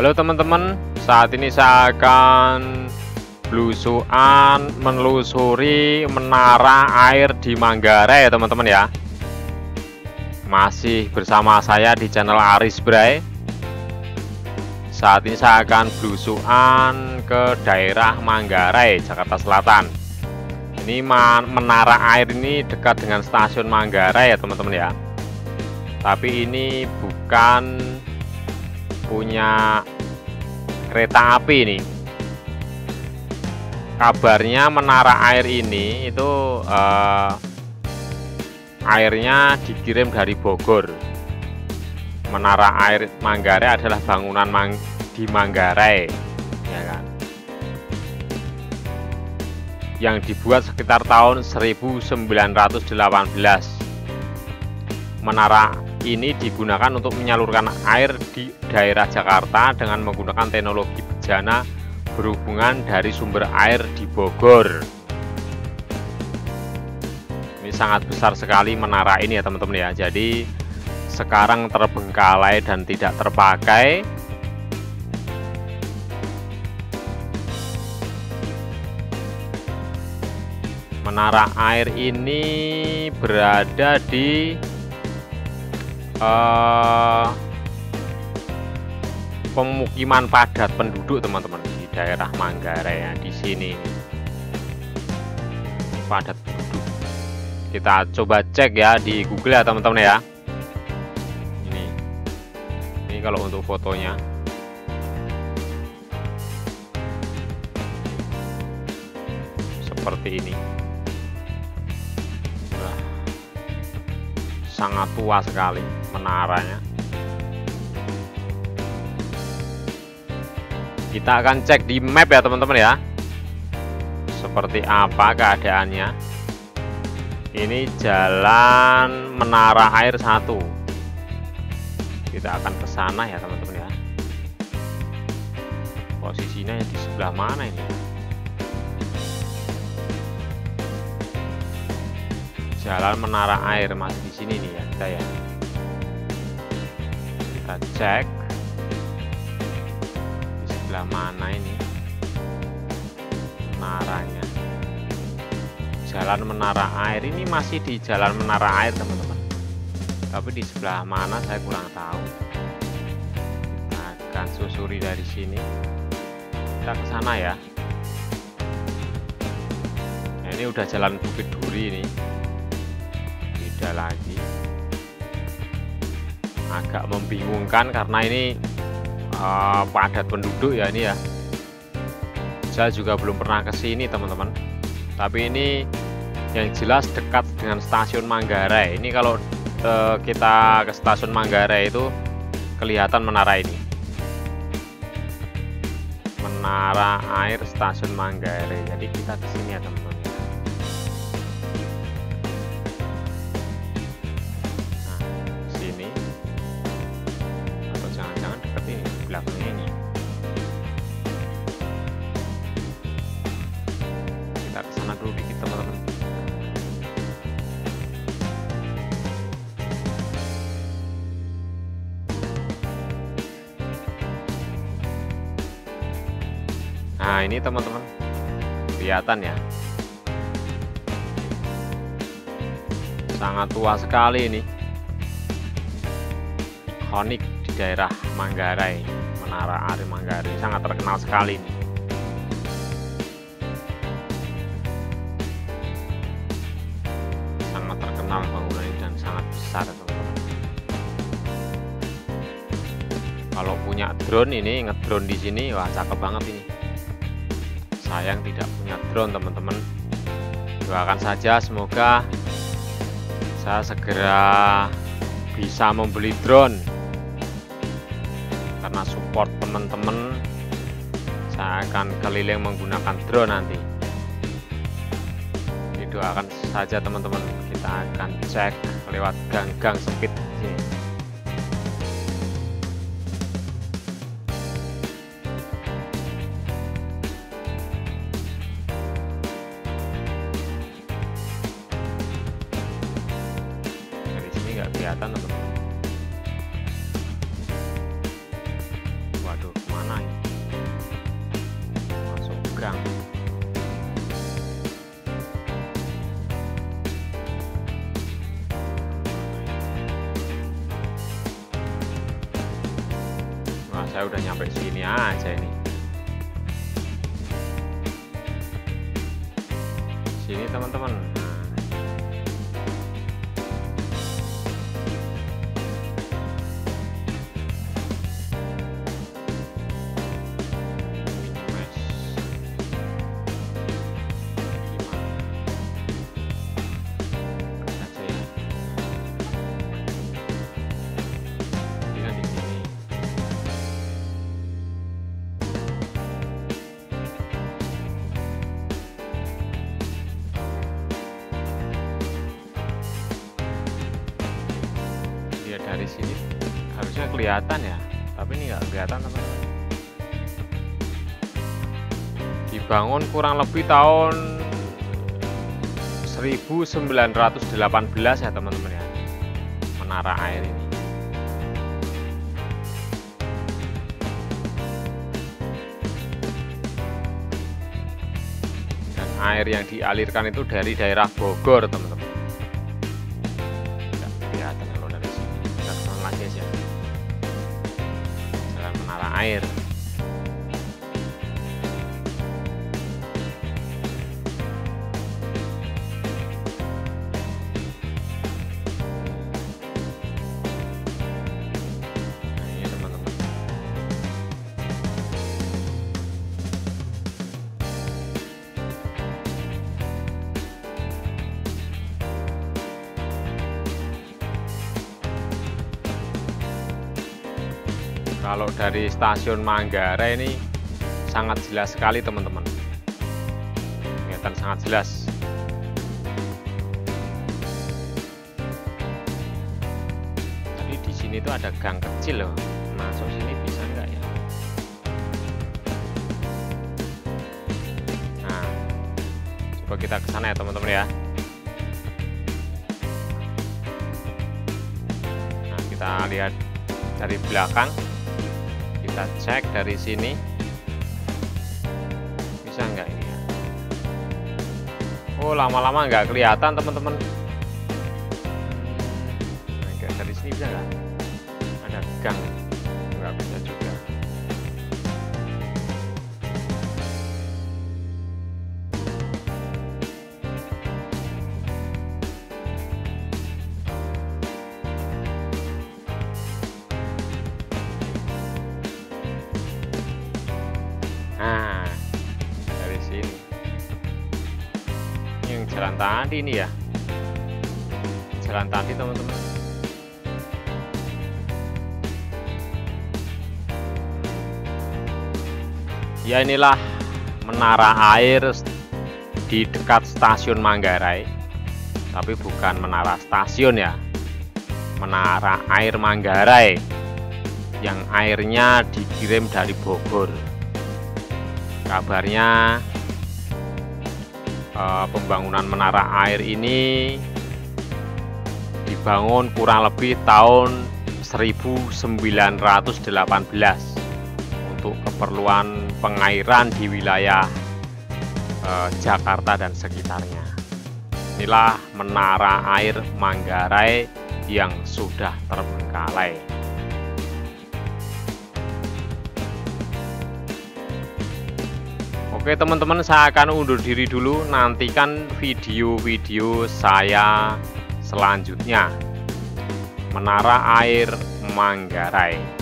Halo teman-teman, saat ini saya akan belusuan menelusuri menara air di Manggarai ya teman-teman ya. Masih bersama saya di channel Aris Bray. Saat ini saya akan belusuan ke daerah Manggarai, Jakarta Selatan. Ini menara air ini dekat dengan stasiun Manggarai ya teman-teman ya. Tapi ini bukan punya kereta api ini. Kabarnya menara air ini itu uh, airnya dikirim dari Bogor. Menara air Manggarai adalah bangunan Mang di Manggarai ya kan? Yang dibuat sekitar tahun 1918 menara ini digunakan untuk menyalurkan air di daerah Jakarta dengan menggunakan teknologi bejana berhubungan dari sumber air di Bogor. Ini sangat besar sekali menara ini ya teman-teman ya. Jadi sekarang terbengkalai dan tidak terpakai. Menara air ini berada di uh, pemukiman padat penduduk teman-teman di daerah Manggarai ya di sini. Padat penduduk. Kita coba cek ya di Google ya teman-teman ya. Ini. Ini kalau untuk fotonya. Seperti ini sangat tua sekali menaranya. Kita akan cek di map ya teman-teman ya. Seperti apa keadaannya. Ini jalan menara air satu. Kita akan ke sana ya teman-teman ya. Posisinya di sebelah mana ini jalan menara air masih di sini nih ya kita ya. Kita cek di sebelah mana ini menaranya. Jalan menara air ini masih di jalan menara air teman-teman. Tapi di sebelah mana saya kurang tahu. Akan susuri dari sini. Kita ke sana ya. Nah, ini udah jalan Bukit Duri ini lagi. Agak membingungkan karena ini uh, padat penduduk ya ini ya. Saya juga belum pernah ke sini teman-teman. Tapi ini yang jelas dekat dengan stasiun Manggarai. Ini kalau uh, kita ke stasiun Manggarai itu kelihatan menara ini. Menara air stasiun Manggarai. Jadi kita ke sini ya teman-teman Nah ini teman-teman. Kelihatan ya? Sangat tua sekali ini. Ikonik di daerah Manggarai Menara Ari Manggarai. Sangat terkenal sekali ini. Sangat terkenal bangunan ini dan sangat besar kalau punya drone ini ngedrone di sini wah cakep banget ini sayang tidak punya drone teman-teman. Doakan saja semoga saya segera bisa membeli drone. Karena support teman-teman saya akan keliling menggunakan drone nanti. Doakan saja teman-teman. Kita akan cek lewat gang-gang sempit gang Wah, saya udah nyampe sini aja ini. Sini teman-teman. Lihat dari sini harusnya kelihatan ya, tapi ini nggak kelihatan teman-teman. Dibangun kurang lebih tahun 1918 ya teman-teman ya, menara air ini. Dan air yang dialirkan itu dari daerah Bogor teman-teman. Kalau dari stasiun Manggarai ini sangat jelas sekali teman-teman. Kelihatan sangat jelas. Tadi di sini tuh ada gang kecil loh. Masuk sini bisa nggak ya? Nah, coba kita ke sana ya teman-teman ya. Nah, kita lihat dari belakang kita cek dari sini. Bisa nggak ini ya? Oh lama-lama nggak kelihatan teman-teman. Kayak dari sini bisa nggak jalan tadi nih ya. Jalan tadi teman-teman. Ya inilah menara air di dekat stasiun Manggarai. Tapi bukan menara stasiun ya. Menara air Manggarai yang airnya dikirim dari Bogor kabarnya eh, pembangunan menara air ini dibangun kurang lebih tahun 1918 untuk keperluan pengairan di wilayah eh, Jakarta dan sekitarnya. Inilah menara air Manggarai yang sudah terbengkalai. Oke teman-teman saya akan undur diri dulu. Nantikan video-video saya selanjutnya. Menara Air Manggarai